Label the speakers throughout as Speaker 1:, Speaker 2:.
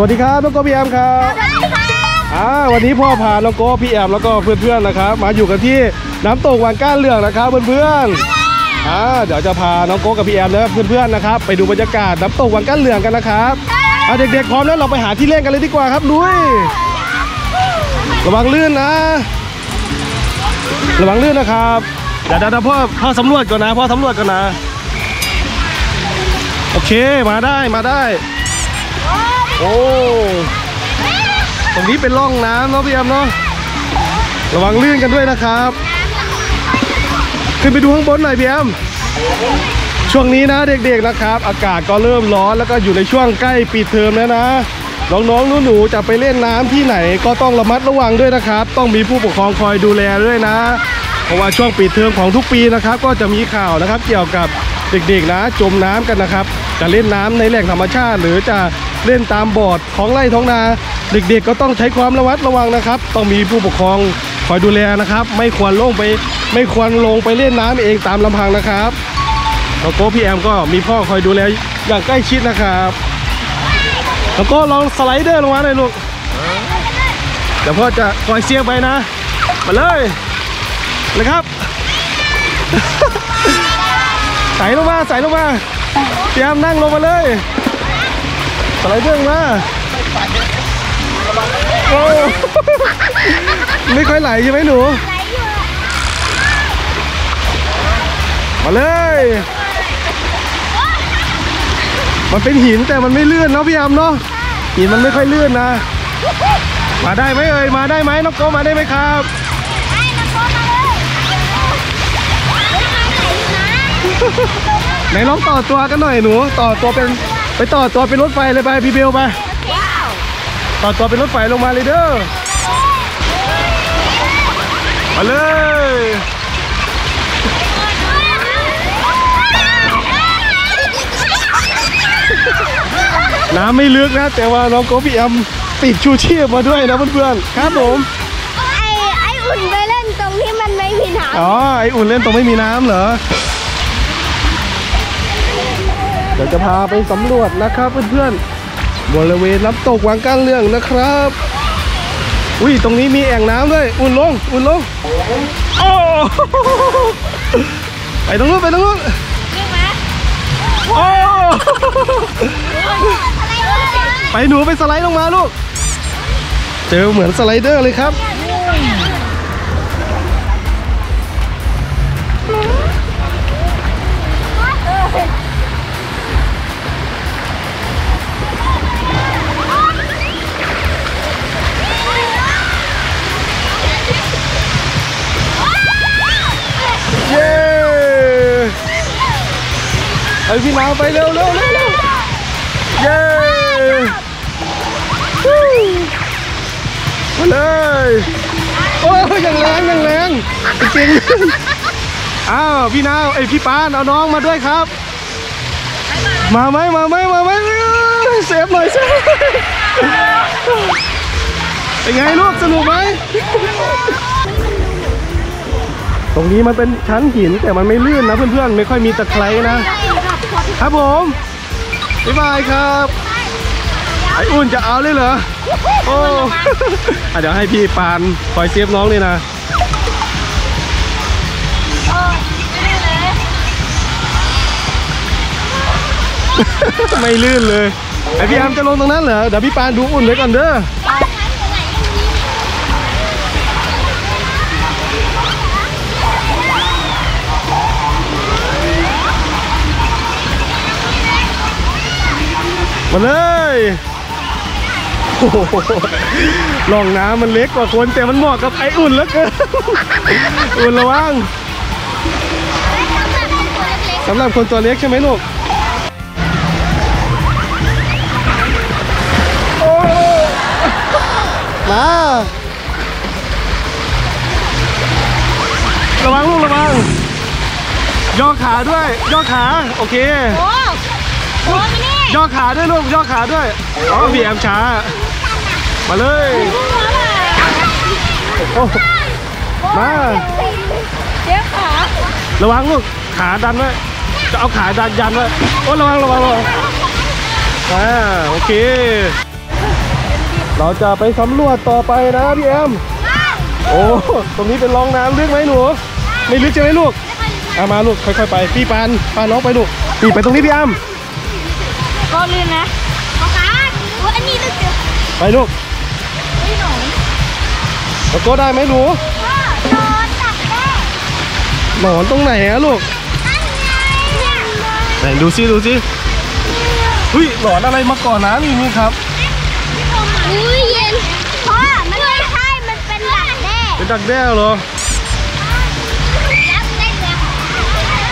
Speaker 1: สวัสดีครับน้องโกพี่แอมครับอ่าวันนี้พ่อพาน้องโกพี่แอมแล้วก็เพื่อนๆนะครับ มาอยู่กันที่น้ำตกวังก้านเหลืองนะครับเพื่อนๆอ่าเดี๋ยวจะพาน้องโกกับพี่แอมและเพื่อนๆนะครับไปดูบรรยากาศน้ำตกวังก้านเหลืองกันนะครับอ่าเด็กๆพร้อมแล้วเราไปหาที่เล่นกันเลยดีกว่าครับลุยระวังลื่นนะ ระวังลื่นนะครับเดี๋ยวเดี๋ยวพ่อพ่อสำรวจก่อนนะพ่อสำรวจก่อนนะ โอเคมาได้มาได้ โอ้ตรงนี้เป็นร่องน้ำเนาะพี่แอมเนาะระวังลื่นกันด้วยนะครับ ขึ้นไปดูข้างบนหน่อยพี่แอมช่วงนี้นะเด็กๆนะครับ อากาศก็เริ่มร้อนแล้วก็อยู่ในช่วงใกล้ปิดเทอมแล้วนะน้องๆหนูๆจะไปเล่นน้ำที่ไหนก็ต้องระมัดระวังด้วยนะครับ ต้องมีผู้ปกครองคอยดูแลด้วยนะ เพราะว่าช่วงปิดเทอมของทุกปีนะครับ ก็จะมีข่าวนะครับเกี่ยวกับ เด็กๆนะจมน้ำกันนะครับ จะเล่นน้ำในแหล่งธรรมชาติ หรือจะเล่นตามบ่อของไร่ท้องนา เด็กๆ ก็ต้องใช้ความระมัดระวังนะครับ ต้องมีผู้ปกครองคอยดูแลนะครับ ไม่ควรลงไป ไม่ควรลงไปเล่นน้ำเองตามลำพังนะครับแล้วก็พี่แอมก็มีพ่อคอยดูแลอย่างใกล้ชิดนะครับแล้วก็ลองสไลเดอร์ลงมาหน่อยลูกเดี๋ยวพ่อจะคอยเสียบไปนะ มาเลยเลยครับ ใส่ลงมาใส่ลงมา เตรียมนั่งลงมาเลยสไลเดอร์ลงมาโอ้ไม่ค่อยไหลใช่ไหมหนูมาเลย มันเป็นหินแต่มันไม่เลื่อนเนาะพี่ยามเนาะหินมันไม่ค่อยเลื่อนนะ มาได้ไหมเอ่ยมาได้ไหมน้องโกมาได้ไหมครับ ไหนลองต่อตัวกันหน่อยหนู ต่อตัวเป็นไปต่อตัวเป็นรถไฟเลยไปพี่เบลไปต่อตัวเป็นรถไฟลงมาเลยเด้อมาเลยน้ำไม่ลึกนะ แต่ว่าน้องโกพี่แอมติดชูชีพมาด้วยนะเพื่อนๆครับผม
Speaker 2: ไอ้ไอ้อุ่นไปเล่นตรงที่มันไม่มีน้ำ
Speaker 1: อ๋อไออุ่นเล่นตรงไม่มีน้ำเหรอ เดี๋ยวจะพาไปสำรวจนะครับเพื่อนๆ บริเวณน้ำตกวังก้านเรื่องนะครับ อุ้ยตรงนี้มีแอ่งน้ำด้วย อุ่นลง อุ่นลง โอ้ไปตรงนู้นไปตรงนู้นโอ้ไปหนูไปสไลด์ลงมาลูก เจอเหมือนสไลเดอร์เลยครับ ไอพี่นาวไปเร็วเร็วเร็วเร็วเย้ฮู้มาเลยโอ้ยยังแรงยังแรงจริงอ้าวพี่นาวไอพี่ปานเอาน้องมาด้วยครับ มาไหมมาไหมมาไหมเซฟหน่อยเซฟเป็นไงลูกสนุกไหมตรงนี้มันเป็นชั้นหินแต่มันไม่ลื่นนะเพื่อนๆไม่ค่อยมีตะไคร้นะ ครับผมบ๊ายบายครับไออุ่นจะเอาเลยเหรอโอ้เดี๋ยวให้พี่ปานคอย save น้องเลยนะไม่ลื่นเลยไอพี่อามจะลงตรงนั้นเหรอเดี๋ยวพี่ปานดูอุ่นไว้ก่อนเด้อ มาเลยโอ้โหลองน้ำมันเล็กกว่าคนแต่มันเหมาะกับไออุ่นแล้วเกินอุ่นระวังสำหรับคนตัวเล็กใช่ไหมลูกมาระวังลูกระวังย่อขาด้วยย่อขา โอเค ย่อขาด้วยลูกย่อขาด้วยอ๋อพี่แอมช้า มาเลยโอ้มา
Speaker 2: เดี๋ยวขา
Speaker 1: ระวังลูกขาดันไว้จะเอาขาดันยันไว้โอ้ระวังระวังระวังอ่าโอเค เราจะไปสำรวจต่อไปนะพี่แอมโอ้ตรงนี้เป็นร่องน้ำลึกไหมหนูไม่ลึกใช่ไหมลูกเอามาลูกค่อยๆไป พี่ปานปานน้องไปลูกพี่ไปตรงนี้พี่แอม
Speaker 2: ก็ลื่นนะโอกาสโอ้อันนี้ลึกจัง
Speaker 1: ไปลูก
Speaker 2: ไม่หนู
Speaker 1: แล้วก็ได้ไหมหนู
Speaker 2: พ่อนอนตักแด้
Speaker 1: หนอนตรงไหนอะลูก
Speaker 2: นั่นไงเนี่ย
Speaker 1: ไหนดูซิดูซิเฮ้ยหนอนอะไรมาก่อนน้ำนี่นี่ครับ
Speaker 2: อุ้ยเย็นพ่อมันไม่ใช่ มันเป็นดักแด้
Speaker 1: เป็นดักแด้เหรอ
Speaker 2: ดักแด้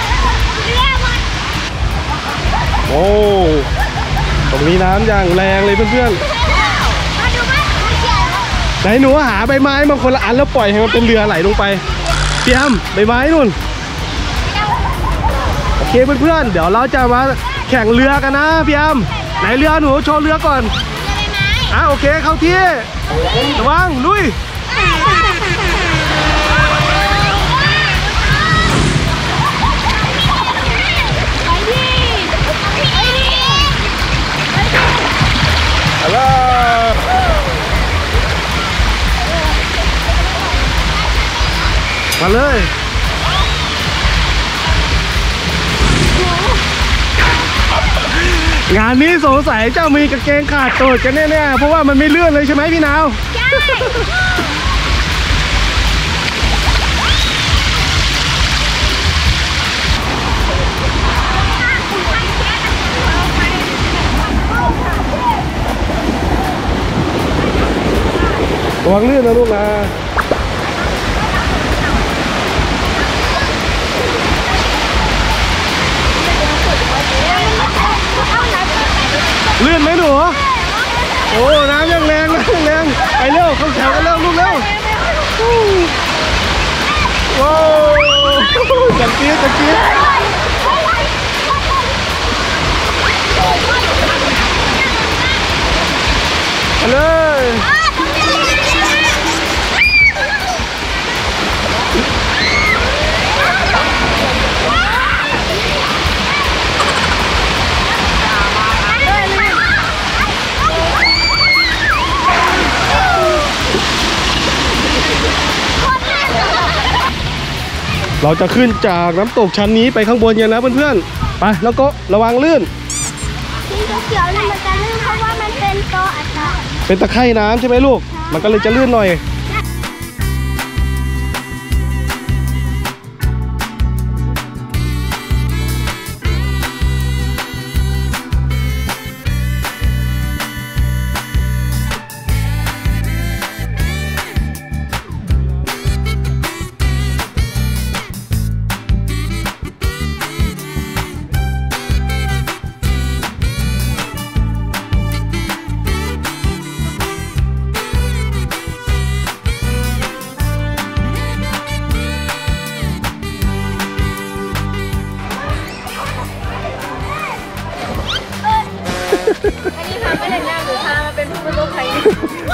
Speaker 2: แล้วเรียกมัน
Speaker 1: โอ้ ตรงนี้น้ำอย่างแรงเลยเพื่อน
Speaker 2: มาดูมั้ยมันเขียน
Speaker 1: ๆไหนหนูหาใบไม้มาคนละอันแล้วปล่อยให้มันเป็นเรือไหลลงไปพี่แอมใบไม้นู่นโอเคเพื่อนๆเดี๋ยวเราจะมาแข่งเรือกันนะพี่แอมไหนเรือหนูโชว์เรือก่อน
Speaker 2: อะ
Speaker 1: โอเคเข้าที่ระวังลุย มาเลยงานนี้สงสัยเจ้ามีกางเกงขาดตูดกันแน่ๆ เพราะว่ามันไม่เลื่อนเลยใช่ไหมพี่นาวระวังลื่นนะลูกนะ ลื่นไหมหนูโอ้น้ำยังแรงน้ำยังแรงไปเร็วเข้าแถวกันเร็วลูกเร็วว้าว เราจะขึ้นจากน้ำตกชั้นนี้ไปข้างบนกันนะเพื่อนๆ ไปแล้วก็ระวังลื่น
Speaker 2: สีเขียวๆนี่มันจะลื่นเพราะว่ามันเป็นโตอัตรา
Speaker 1: เป็นตะไคร่น้ำใช่ไหมลูก มันก็เลยจะลื่นหน่อ
Speaker 3: ย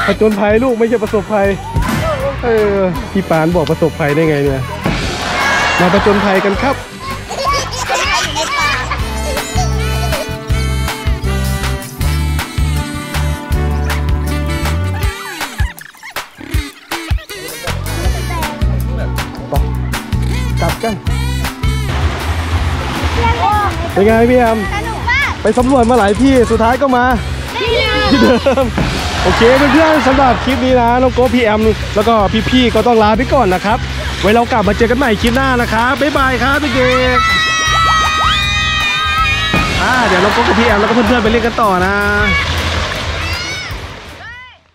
Speaker 1: ผจญภัยลูกไม่ใช่ประสบภัย เออพี่ปานบอกประสบภัยได้ไงเนี่ย มาผจญภัยกันครับไปกลับกันเป็นไงพี่แอม
Speaker 2: สนุกมาก
Speaker 1: ไปสำรวจมาหลายที่สุดท้ายก็มาที่เดิม โอเคเพื่อนๆสำหรับคลิปนี้นะน้องโก้พี่แอมแล้วก็พี่ๆก็ต้องลาไปก่อนนะครับ ไว้เรากลับมาเจอกันใหม่คลิปหน้านะครับบ๊ายบายครับเด็กๆอ่าเดี๋ยวน้องโก้กับพี่แอมแล้วก็เพื่อนๆไปเล่นกันต่อนะ